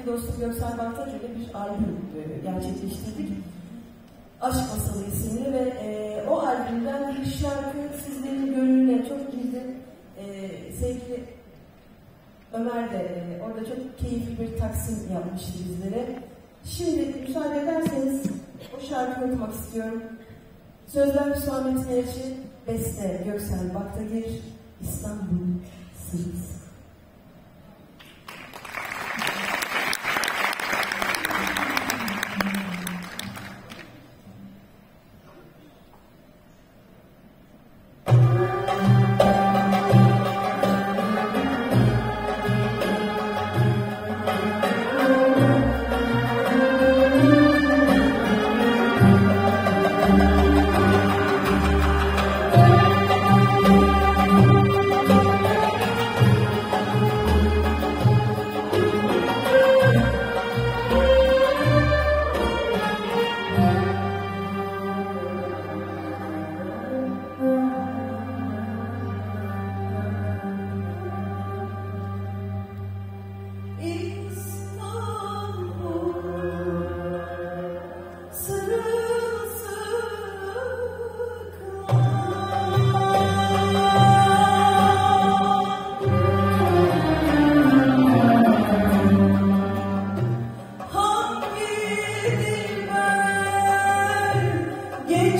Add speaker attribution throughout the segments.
Speaker 1: sevgili dostum Göksel Baltac ile bir albüm e, gerçekleştirdik. Aşk Masalı isimli ve e, o albümden bir şarkı sizlerin gönlüne çok girdi. E, sevgili Ömer de e, orada çok keyifli bir taksim yapmıştı bizlere. Şimdi müsaade ederseniz o şarkıyı okumak istiyorum. Sözler Hüsamettin Elçi, Beste Göksel Baktagir, İstanbul Sırrısı.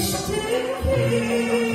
Speaker 1: Christi,